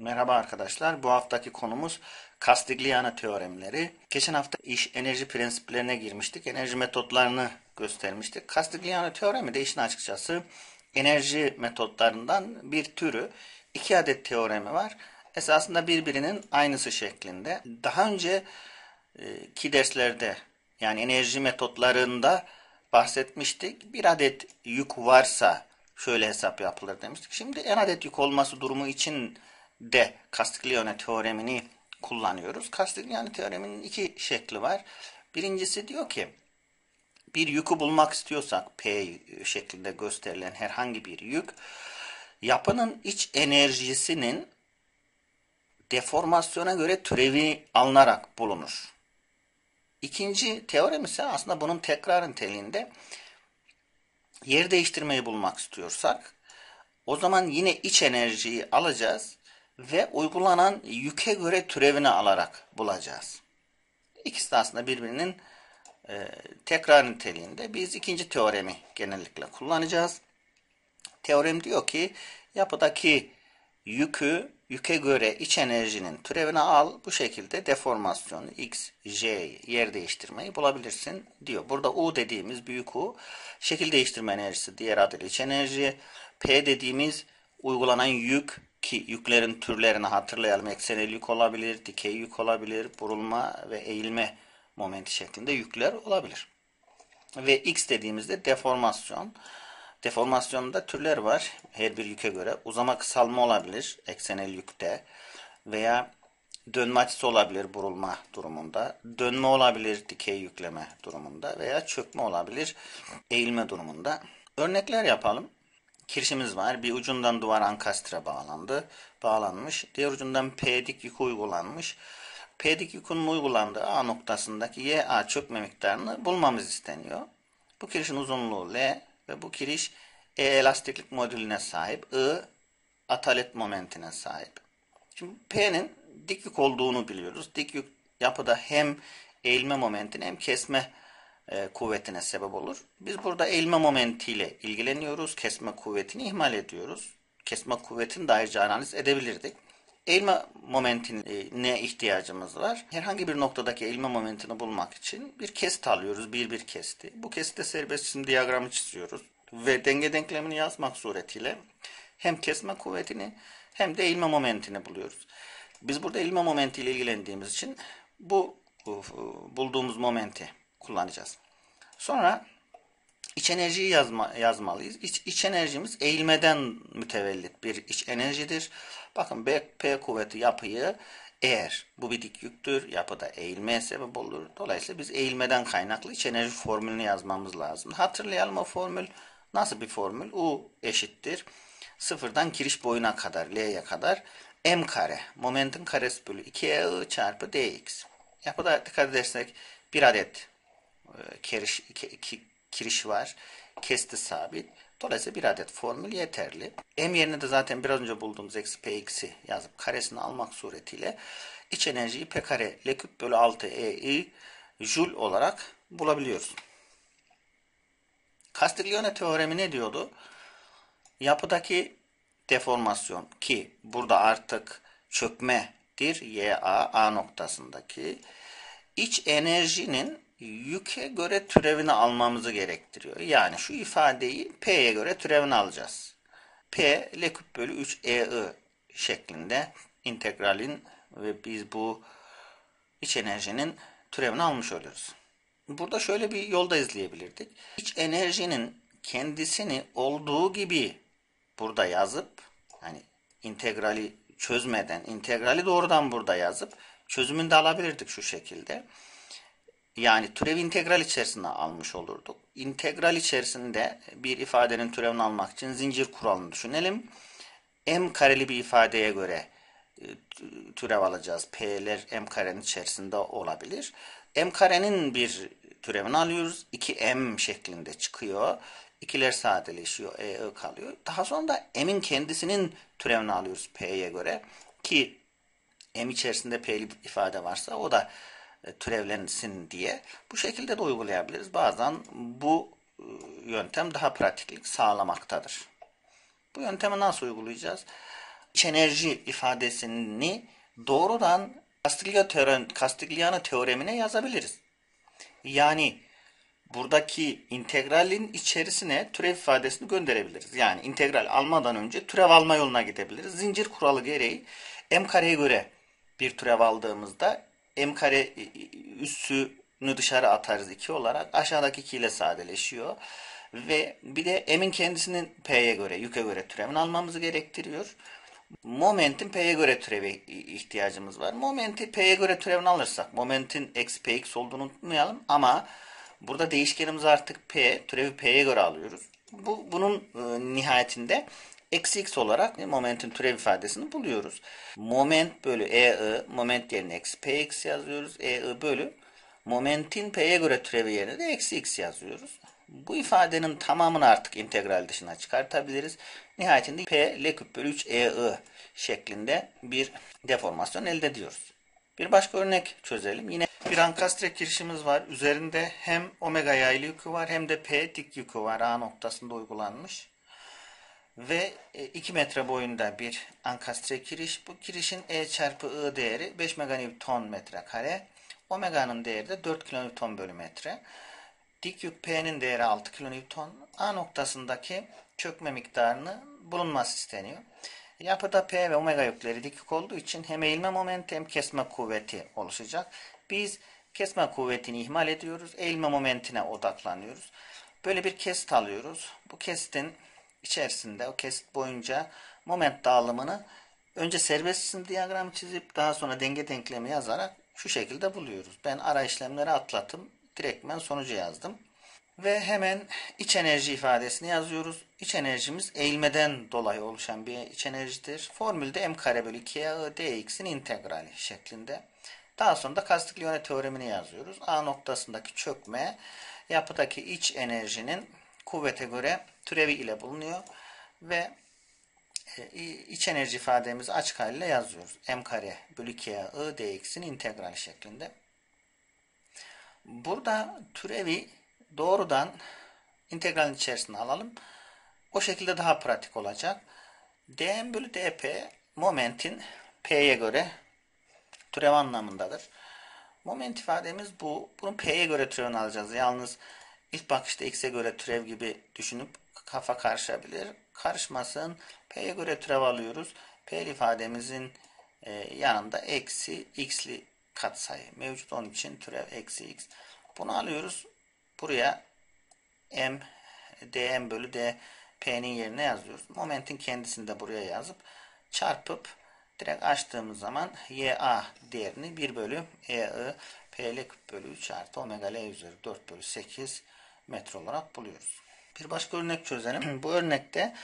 Merhaba arkadaşlar. Bu haftaki konumuz Castigliano teoremleri. Geçen hafta iş enerji prensiplerine girmiştik. Enerji metotlarını göstermiştik. Castigliano teoremi de işin açıkçası enerji metotlarından bir türü. İki adet teoremi var. Esasında birbirinin aynısı şeklinde. Daha önce e, derslerde yani enerji metotlarında bahsetmiştik. Bir adet yük varsa şöyle hesap yapılır demiştik. Şimdi en adet yük olması durumu için de Castiglione teoremini kullanıyoruz. Castiglione teoreminin iki şekli var. Birincisi diyor ki bir yükü bulmak istiyorsak P şeklinde gösterilen herhangi bir yük yapının iç enerjisinin deformasyona göre türevi alınarak bulunur. İkinci teorem ise aslında bunun tekrar niteliğinde yer değiştirmeyi bulmak istiyorsak o zaman yine iç enerjiyi alacağız ve uygulanan yüke göre türevini alarak bulacağız. İkisi de aslında birbirinin e, tekrar niteliğinde. Biz ikinci teoremi genellikle kullanacağız. Teorem diyor ki yapıdaki yükü yüke göre iç enerjinin türevini al. Bu şekilde deformasyonu x, j yer değiştirmeyi bulabilirsin diyor. Burada U dediğimiz büyük U şekil değiştirme enerjisi diğer adıyla iç enerji. P dediğimiz uygulanan yük ki yüklerin türlerini hatırlayalım. Eksenel yük olabilir, dikey yük olabilir, burulma ve eğilme momenti şeklinde yükler olabilir. Ve x dediğimizde deformasyon. Deformasyonda türler var her bir yüke göre. Uzama kısalma olabilir eksenel yükte veya dönme açısı olabilir burulma durumunda. Dönme olabilir dikey yükleme durumunda veya çökme olabilir eğilme durumunda. Örnekler yapalım kirişimiz var. Bir ucundan duvar ankastre bağlandı. Bağlanmış. Diğer ucundan P dik yük uygulanmış. P dik yükün uygulandığı A noktasındaki YA çökme miktarını bulmamız isteniyor. Bu kirişin uzunluğu L ve bu kiriş E elastiklik modülüne sahip. I atalet momentine sahip. Şimdi P'nin dik yük olduğunu biliyoruz. Dik yük yapıda hem eğilme momentini hem kesme e, kuvvetine sebep olur. Biz burada eğilme momentiyle ilgileniyoruz. Kesme kuvvetini ihmal ediyoruz. Kesme kuvvetini de ayrıca analiz edebilirdik. Eğilme momentine ihtiyacımız var. Herhangi bir noktadaki eğilme momentini bulmak için bir kesit alıyoruz. Bir bir kesti. Bu kesitte serbest cisim diyagramı çiziyoruz. Ve denge denklemini yazmak suretiyle hem kesme kuvvetini hem de eğilme momentini buluyoruz. Biz burada eğilme momentiyle ilgilendiğimiz için bu bulduğumuz momenti kullanacağız. Sonra iç enerjiyi yazma, yazmalıyız. İç, iç enerjimiz eğilmeden mütevellit bir iç enerjidir. Bakın B, P kuvveti yapıyı eğer bu bir dik yüktür, yapıda eğilmeye sebep olur. Dolayısıyla biz eğilmeden kaynaklı iç enerji formülünü yazmamız lazım. Hatırlayalım o formül nasıl bir formül? U eşittir. Sıfırdan kiriş boyuna kadar, L'ye kadar m kare. Momentin karesi bölü 2e çarpı dx. Yapıda dikkat edersek bir adet kiriş, kiriş var. Kesti sabit. Dolayısıyla bir adet formül yeterli. M yerine de zaten biraz önce bulduğumuz eksi px'i yazıp karesini almak suretiyle iç enerjiyi p kare l küp bölü 6 e'i joule olarak bulabiliyoruz. Castiglione teoremi ne diyordu? Yapıdaki deformasyon ki burada artık çökmedir YA A noktasındaki iç enerjinin yüke göre türevini almamızı gerektiriyor. Yani şu ifadeyi P'ye göre türevini alacağız. P L küp bölü 3 EI şeklinde integralin ve biz bu iç enerjinin türevini almış oluyoruz. Burada şöyle bir yolda izleyebilirdik. İç enerjinin kendisini olduğu gibi burada yazıp hani integrali çözmeden integrali doğrudan burada yazıp çözümünü de alabilirdik şu şekilde. Yani türev integral içerisinde almış olurduk. İntegral içerisinde bir ifadenin türevini almak için zincir kuralını düşünelim. M kareli bir ifadeye göre e, türev alacağız. P'ler M karenin içerisinde olabilir. M karenin bir türevini alıyoruz. 2M şeklinde çıkıyor. İkiler sadeleşiyor. E, I kalıyor. Daha sonra da M'in kendisinin türevini alıyoruz P'ye göre. Ki M içerisinde P'li ifade varsa o da e, türevlensin diye bu şekilde de uygulayabiliriz. Bazen bu e, yöntem daha pratiklik sağlamaktadır. Bu yöntemi nasıl uygulayacağız? iç enerji ifadesini doğrudan Castigliano, Castigliano teoremine yazabiliriz. Yani buradaki integralin içerisine türev ifadesini gönderebiliriz. Yani integral almadan önce türev alma yoluna gidebiliriz. Zincir kuralı gereği m kareye göre bir türev aldığımızda m kare üssünü dışarı atarız 2 olarak. Aşağıdaki 2 ile sadeleşiyor. Ve bir de m'in kendisinin p'ye göre, yüke göre türevini almamızı gerektiriyor. Momentin p'ye göre türevi ihtiyacımız var. Momenti p'ye göre türevini alırsak, momentin eksi px olduğunu unutmayalım ama burada değişkenimiz artık p, türevi p'ye göre alıyoruz. Bu Bunun e, nihayetinde eksi x olarak momentin türev ifadesini buluyoruz. Moment bölü e, I, moment yerine eksi px yazıyoruz. e, I bölü momentin p'ye göre türevi yerine de eksi x yazıyoruz. Bu ifadenin tamamını artık integral dışına çıkartabiliriz. Nihayetinde p l küp bölü 3 e, I şeklinde bir deformasyon elde ediyoruz. Bir başka örnek çözelim. Yine bir ankastre girişimiz var. Üzerinde hem omega yaylı yükü var hem de p dik yükü var. A noktasında uygulanmış ve 2 e, metre boyunda bir ankastre kiriş. Bu kirişin E çarpı I değeri 5 meganewton metre kare. Omega'nın değeri de 4 kilonewton bölü metre. Dik yük P'nin değeri 6 kilonewton. A noktasındaki çökme miktarını bulunması isteniyor. Yapıda P ve omega yükleri dik yük olduğu için hem eğilme momenti hem kesme kuvveti oluşacak. Biz kesme kuvvetini ihmal ediyoruz. Eğilme momentine odaklanıyoruz. Böyle bir kesit alıyoruz. Bu kesitin içerisinde o kesit boyunca moment dağılımını önce serbest cisim diyagramı çizip daha sonra denge denklemi yazarak şu şekilde buluyoruz. Ben ara işlemleri atlattım. Direktmen sonucu yazdım. Ve hemen iç enerji ifadesini yazıyoruz. İç enerjimiz eğilmeden dolayı oluşan bir iç enerjidir. Formülde m kare bölü 2 dx'in integrali şeklinde. Daha sonra da Castiglione teoremini yazıyoruz. A noktasındaki çökme yapıdaki iç enerjinin kuvvete göre türevi ile bulunuyor ve e, iç enerji ifademizi açık haliyle yazıyoruz. m kare bölü 2'ye i dx'in integral şeklinde. Burada türevi doğrudan integralin içerisine alalım. O şekilde daha pratik olacak. dm bölü dp momentin p'ye göre türev anlamındadır. Moment ifademiz bu. Bunun p'ye göre türevini alacağız. Yalnız İlk bakışta x'e göre türev gibi düşünüp kafa karışabilir. Karışmasın. P'ye göre türev alıyoruz. P ifademizin e, yanında eksi x'li katsayı mevcut. Onun için türev eksi x. Bunu alıyoruz. Buraya m dm bölü d p'nin yerine yazıyoruz. Momentin kendisini de buraya yazıp çarpıp direkt açtığımız zaman ya değerini 1 bölü e i p'li bölü 3 artı omega l üzeri 4 bölü 8 metre olarak buluyoruz. Bir başka örnek çözelim. Bu örnekte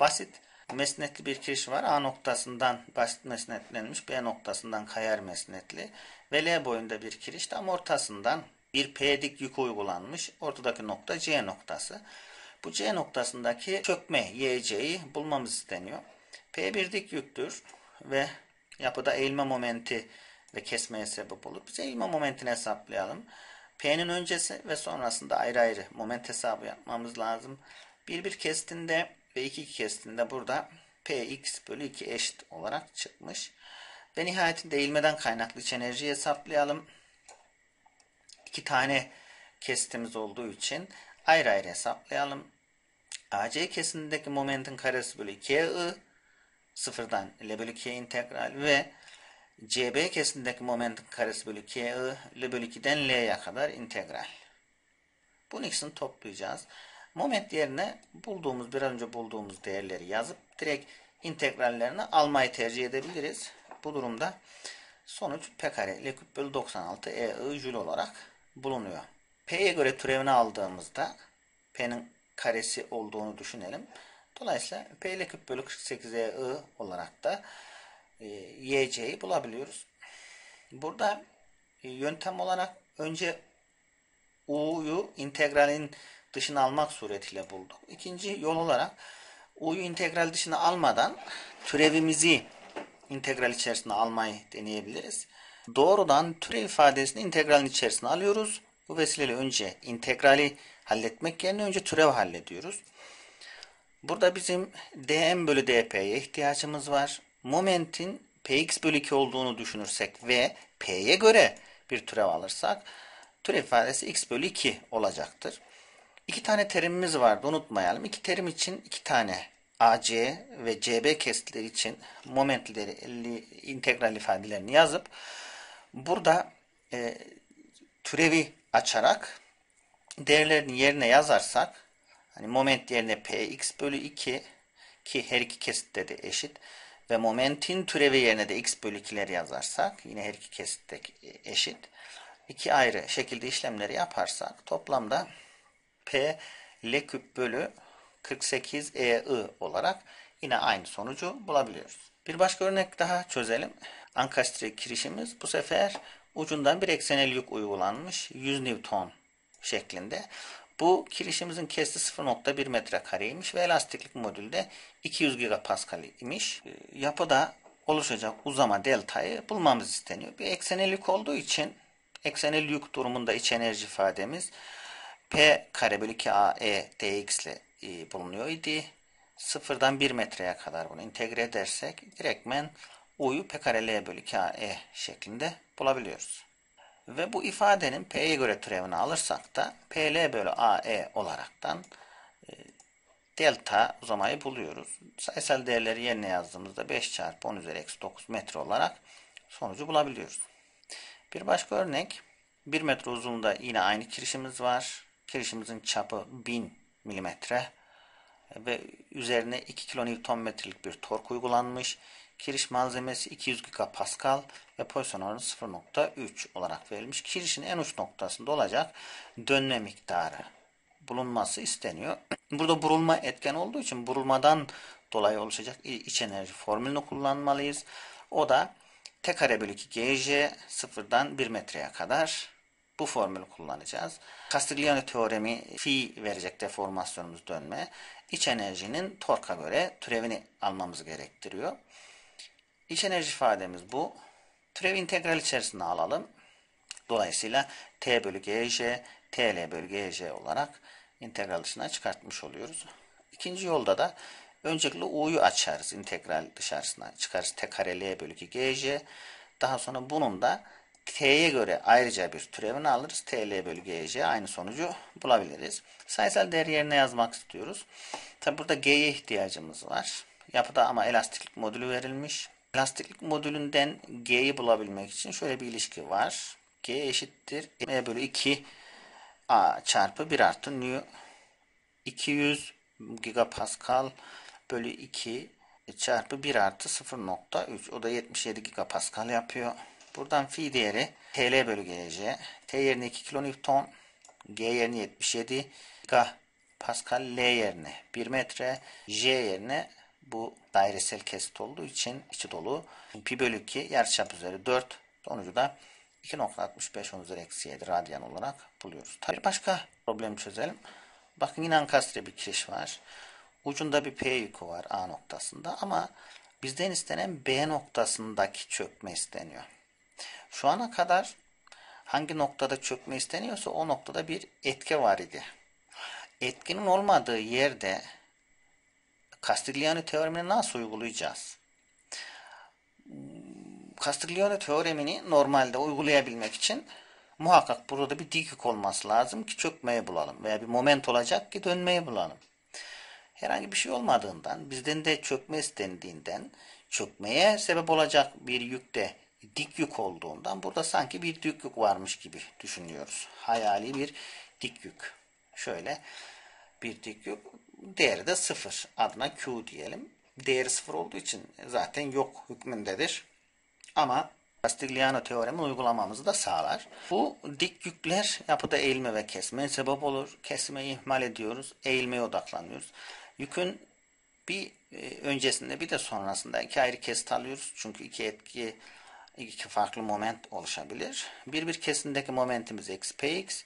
basit mesnetli bir kiriş var. A noktasından basit mesnetlenmiş, B noktasından kayar mesnetli ve L boyunda bir kiriş tam ortasından bir P dik yük uygulanmış. Ortadaki nokta C noktası. Bu C noktasındaki çökme YC'yi bulmamız isteniyor. P bir dik yüktür ve yapıda eğilme momenti ve kesmeye sebep olur. Biz eğilme momentini hesaplayalım. P'nin öncesi ve sonrasında ayrı ayrı moment hesabı yapmamız lazım. Bir bir kestinde ve iki iki kestinde burada Px bölü 2 eşit olarak çıkmış. Ve nihayetinde eğilmeden kaynaklı iç enerjiyi hesaplayalım. İki tane kestimiz olduğu için ayrı ayrı hesaplayalım. AC kesindeki momentin karesi bölü 2'ye I sıfırdan L bölü 2'ye integral ve CB kesindeki momentin karesi bölü KI L bölü 2'den L'ye kadar integral. Bunun ikisini toplayacağız. Moment yerine bulduğumuz biraz önce bulduğumuz değerleri yazıp direkt integrallerini almayı tercih edebiliriz. Bu durumda sonuç P kare L küp bölü 96 E I jül olarak bulunuyor. P'ye göre türevini aldığımızda P'nin karesi olduğunu düşünelim. Dolayısıyla P L küp bölü 48 E I olarak da e, bulabiliyoruz. Burada e, yöntem olarak önce U'yu integralin dışına almak suretiyle bulduk. İkinci yol olarak U'yu integral dışına almadan türevimizi integral içerisine almayı deneyebiliriz. Doğrudan türev ifadesini integralin içerisine alıyoruz. Bu vesileyle önce integrali halletmek yerine önce türev hallediyoruz. Burada bizim dm bölü dp'ye ihtiyacımız var momentin px bölü 2 olduğunu düşünürsek ve p'ye göre bir türev alırsak türev ifadesi x bölü 2 olacaktır. İki tane terimimiz vardı unutmayalım. İki terim için iki tane AC ve CB kesitleri için momentleri integral ifadelerini yazıp burada e, türevi açarak değerlerini yerine yazarsak hani moment yerine px bölü 2 ki her iki kesitte de eşit ve momentin türevi yerine de x bölü 2'leri yazarsak yine her iki kesitte eşit. iki ayrı şekilde işlemleri yaparsak toplamda p l küp bölü 48 e i olarak yine aynı sonucu bulabiliyoruz. Bir başka örnek daha çözelim. Ankastre kirişimiz bu sefer ucundan bir eksenel yük uygulanmış 100 Newton şeklinde. Bu kirişimizin kesti 0.1 metrekareymiş ve elastiklik modülde 200 gigapascal imiş. Ee, yapıda oluşacak uzama deltayı bulmamız isteniyor. Bir eksenel yük olduğu için eksenel yük durumunda iç enerji ifademiz P kare bölü 2 AE dx ile e, bulunuyor idi. Sıfırdan 1 metreye kadar bunu integre edersek direktmen U'yu P kare L bölü 2 AE şeklinde bulabiliyoruz. Ve bu ifadenin P'ye göre türevini alırsak da PL bölü AE olaraktan e, delta uzamayı buluyoruz. Sayısal değerleri yerine yazdığımızda 5 çarpı 10 üzeri eksi 9 metre olarak sonucu bulabiliyoruz. Bir başka örnek 1 metre uzunluğunda yine aynı kirişimiz var. Kirişimizin çapı 1000 milimetre ve üzerine 2 kilonewtonmetrelik bir tork uygulanmış. Kiriş malzemesi 200 gigapascal ve pozisyon oranı 0.3 olarak verilmiş. Kirişin en uç noktasında olacak dönme miktarı bulunması isteniyor. Burada burulma etken olduğu için burulmadan dolayı oluşacak iç enerji formülünü kullanmalıyız. O da T kare bölü 2 GJ sıfırdan 1 metreye kadar bu formülü kullanacağız. Castiglione teoremi fi verecek deformasyonumuz dönme. İç enerjinin torka göre türevini almamız gerektiriyor. İç enerji ifademiz bu. Türev integral içerisinde alalım. Dolayısıyla t bölü gj, tl bölü gj olarak integral dışına çıkartmış oluyoruz. İkinci yolda da öncelikle u'yu açarız. integral dışarısına çıkarız. t kare l bölü 2 gj. Daha sonra bunun da t'ye göre ayrıca bir türevini alırız. tl bölü gj aynı sonucu bulabiliriz. Sayısal değer yerine yazmak istiyoruz. Tabi burada g'ye ihtiyacımız var. Yapıda ama elastiklik modülü verilmiş. Elastiklik modülünden G'yi bulabilmek için şöyle bir ilişki var. G eşittir M bölü 2 A çarpı 1 artı nu 200 gigapascal bölü 2 çarpı 1 artı 0.3 o da 77 gigapascal yapıyor. Buradan fi değeri TL bölü GC. T yerine 2 kilonewton. G yerine 77 gigapascal. L yerine 1 metre. J yerine bu dairesel kesit olduğu için içi dolu. Pi bölü 2 yarıçap üzeri 4. Sonucu da 2.65 10 üzeri eksi 7 radyan olarak buluyoruz. Tabii başka problem çözelim. Bakın yine ankastre bir kiriş var. Ucunda bir P yükü var A noktasında ama bizden istenen B noktasındaki çökme isteniyor. Şu ana kadar hangi noktada çökme isteniyorsa o noktada bir etki var idi. Etkinin olmadığı yerde Castiglione teoremini nasıl uygulayacağız? Castiglione teoremini normalde uygulayabilmek için muhakkak burada bir dik yük olması lazım ki çökmeyi bulalım. Veya bir moment olacak ki dönmeyi bulalım. Herhangi bir şey olmadığından, bizden de çökme istendiğinden, çökmeye sebep olacak bir yük de dik yük olduğundan burada sanki bir dik yük varmış gibi düşünüyoruz. Hayali bir dik yük. Şöyle bir dik yük değeri de sıfır. Adına Q diyelim. Değeri sıfır olduğu için zaten yok hükmündedir. Ama Castigliano teoremi uygulamamızı da sağlar. Bu dik yükler yapıda eğilme ve kesmeye sebep olur. Kesmeyi ihmal ediyoruz. Eğilmeye odaklanıyoruz. Yükün bir e, öncesinde bir de sonrasında iki ayrı kesit alıyoruz. Çünkü iki etki iki farklı moment oluşabilir. Bir bir kesindeki momentimiz eksi px.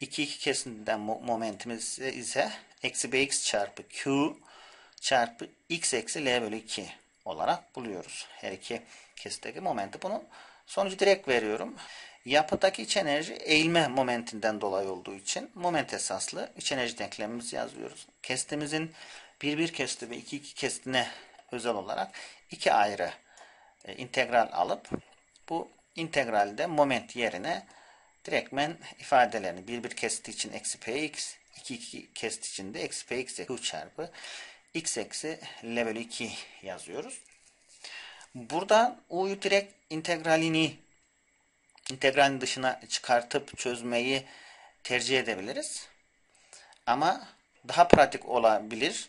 2 2 kesinden momentimiz ise eksi bx çarpı q çarpı x eksi l bölü 2 olarak buluyoruz. Her iki kesitteki momenti. Bunu sonucu direkt veriyorum. Yapıdaki iç enerji eğilme momentinden dolayı olduğu için moment esaslı iç enerji denklemimizi yazıyoruz. Kestimizin 1 1 kesti ve 2 2 kestine özel olarak iki ayrı e, integral alıp bu integralde moment yerine direktmen ifadelerini bir bir kesit için eksi px, iki iki kesit için de eksi px q çarpı x eksi l bölü 2 yazıyoruz. Burada u'yu direkt integralini integralin dışına çıkartıp çözmeyi tercih edebiliriz. Ama daha pratik olabilir.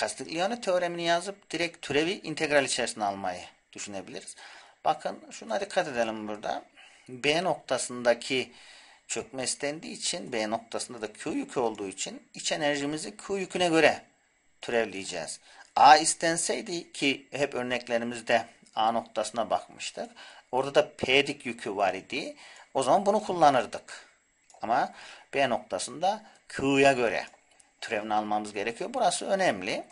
Castiglione teoremini yazıp direkt türevi integral içerisine almayı düşünebiliriz. Bakın şuna dikkat edelim burada. B noktasındaki çökme istendiği için B noktasında da Q yükü olduğu için iç enerjimizi Q yüküne göre türevleyeceğiz. A istenseydi ki hep örneklerimizde A noktasına bakmıştık. Orada da P dik yükü var idi. O zaman bunu kullanırdık. Ama B noktasında Q'ya göre türevini almamız gerekiyor. Burası önemli.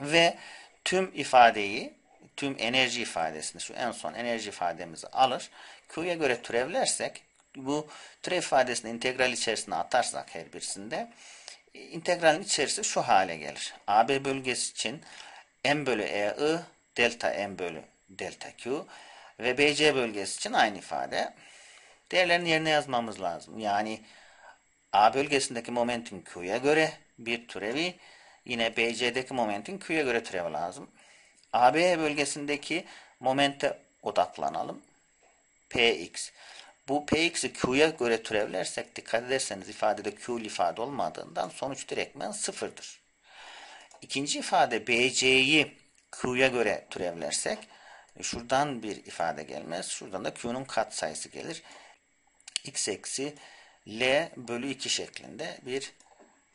Ve tüm ifadeyi, tüm enerji ifadesini, şu en son enerji ifademizi alır. Q'ya göre türevlersek, bu türev ifadesini integral içerisine atarsak her birisinde, integralin içerisi şu hale gelir. AB bölgesi için m bölü EI delta m bölü delta Q ve BC bölgesi için aynı ifade. Değerlerini yerine yazmamız lazım. Yani A bölgesindeki momentin Q'ya göre bir türevi, yine BC'deki momentin Q'ya göre türevi lazım. AB bölgesindeki momente odaklanalım. Px. Bu Px'i Q'ya göre türevlersek dikkat ederseniz ifadede Q ifade olmadığından sonuç direktmen sıfırdır. İkinci ifade BC'yi Q'ya göre türevlersek şuradan bir ifade gelmez. Şuradan da Q'nun katsayısı gelir. X eksi L bölü 2 şeklinde bir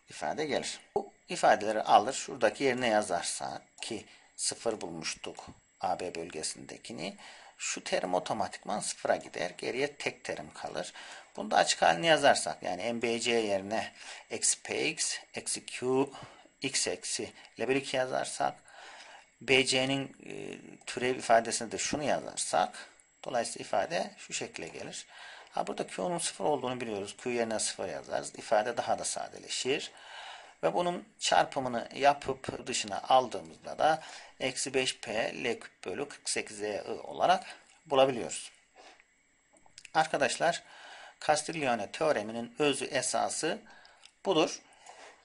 ifade gelir. Bu ifadeleri alır. Şuradaki yerine yazarsa ki sıfır bulmuştuk AB bölgesindekini. Şu terim otomatikman sıfıra gider. Geriye tek terim kalır. Bunu da açık halini yazarsak yani MBC yerine eksi PX eksi Q X eksi L bölü 2 yazarsak BC'nin e, türev ifadesinde de şunu yazarsak dolayısıyla ifade şu şekilde gelir. Ha burada Q'nun sıfır olduğunu biliyoruz. Q yerine sıfır yazarız. İfade daha da sadeleşir. Ve bunun çarpımını yapıp dışına aldığımızda da eksi 5P L küp bölü 48E olarak bulabiliyoruz. Arkadaşlar Castiglione teoreminin özü esası budur.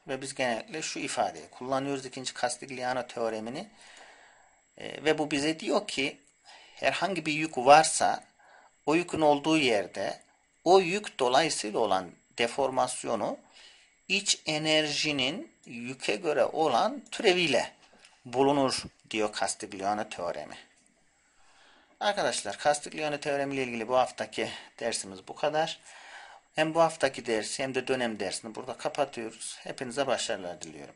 Ve biz genellikle şu ifadeyi kullanıyoruz. ikinci Castiglione teoremini. E, ve bu bize diyor ki herhangi bir yük varsa o yükün olduğu yerde o yük dolayısıyla olan deformasyonu iç enerjinin yüke göre olan türeviyle bulunur diyor Castiglione teoremi. Arkadaşlar Castiglione teoremi ile ilgili bu haftaki dersimiz bu kadar. Hem bu haftaki dersi hem de dönem dersini burada kapatıyoruz. Hepinize başarılar diliyorum.